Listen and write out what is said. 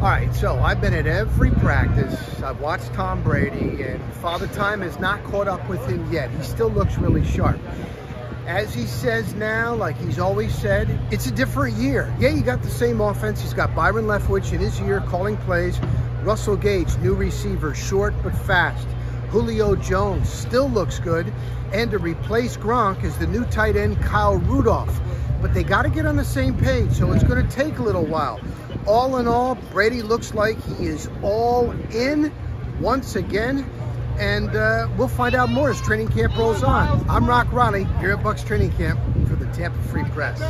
All right, so I've been at every practice. I've watched Tom Brady, and Father Time has not caught up with him yet. He still looks really sharp. As he says now, like he's always said, it's a different year. Yeah, you got the same offense. He's got Byron Leftwich in his year calling plays. Russell Gage, new receiver, short but fast. Julio Jones still looks good. And to replace Gronk is the new tight end, Kyle Rudolph. But they got to get on the same page, so it's going to take a little while all in all, Brady looks like he is all in once again. And uh, we'll find out more as training camp rolls on. I'm Rock Riley here at Bucs Training Camp for the Tampa Free Press.